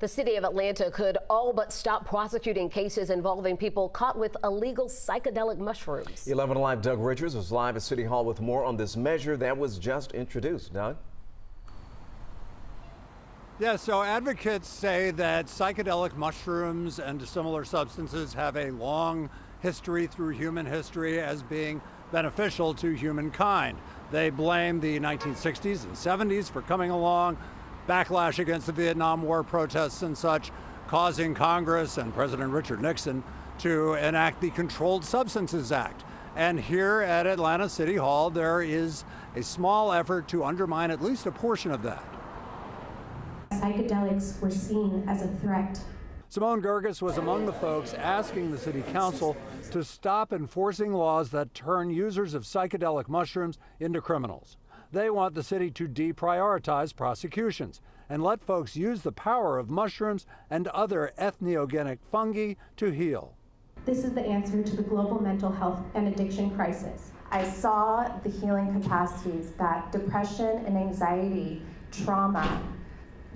The city of Atlanta could all but stop prosecuting cases involving people caught with illegal psychedelic mushrooms. 11 Alive Doug Richards was live at City Hall with more on this measure that was just introduced. Doug? Yeah, so advocates say that psychedelic mushrooms and similar substances have a long history through human history as being beneficial to humankind. They blame the 1960s and 70s for coming along, backlash against the Vietnam War protests and such, causing Congress and President Richard Nixon to enact the Controlled Substances Act. And here at Atlanta City Hall, there is a small effort to undermine at least a portion of that. Psychedelics were seen as a threat. Simone Gerges was among the folks asking the city council to stop enforcing laws that turn users of psychedelic mushrooms into criminals. They want the city to deprioritize prosecutions and let folks use the power of mushrooms and other entheogenic fungi to heal. This is the answer to the global mental health and addiction crisis. I saw the healing capacities that depression and anxiety, trauma,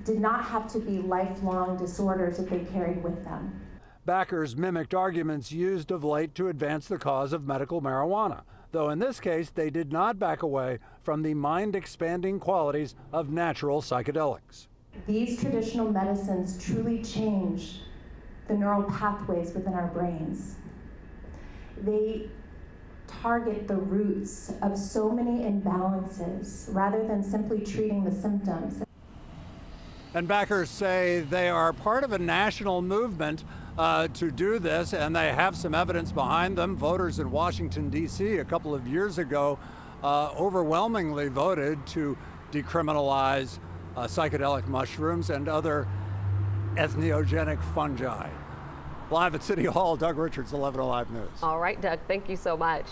did not have to be lifelong disorders that they carried with them. Backers mimicked arguments used of late to advance the cause of medical marijuana though in this case they did not back away from the mind expanding qualities of natural psychedelics. These traditional medicines truly change the neural pathways within our brains. They target the roots of so many imbalances rather than simply treating the symptoms. And backers say they are part of a national movement uh, to do this, and they have some evidence behind them. Voters in Washington, D.C., a couple of years ago, uh, overwhelmingly voted to decriminalize uh, psychedelic mushrooms and other entheogenic fungi. Live at City Hall, Doug Richards, 11 Alive News. All right, Doug, thank you so much.